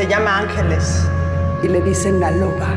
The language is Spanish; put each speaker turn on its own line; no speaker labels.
Se llama Ángeles.
Y le dicen la loba.